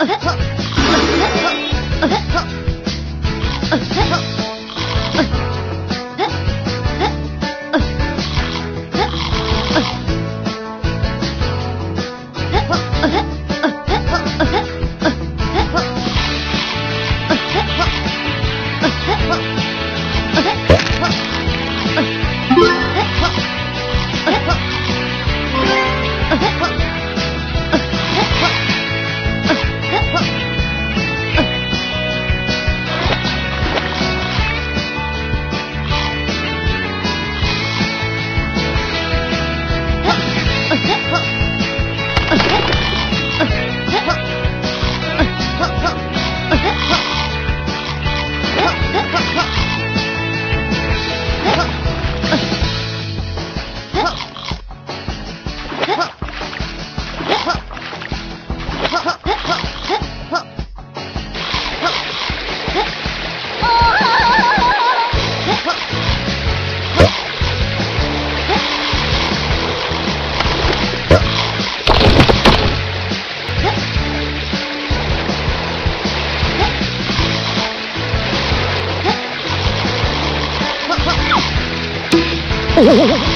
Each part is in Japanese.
えっ Oh,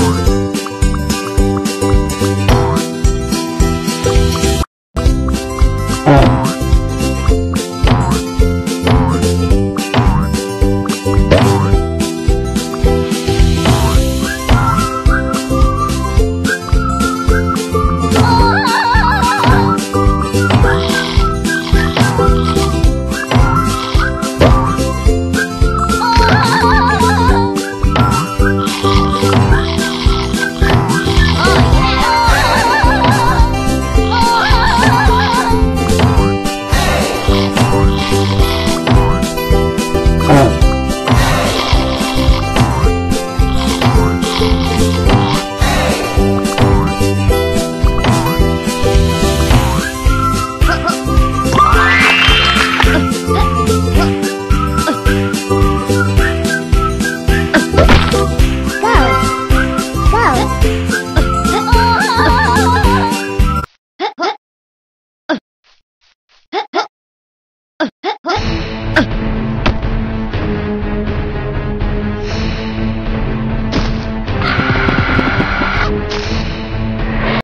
我。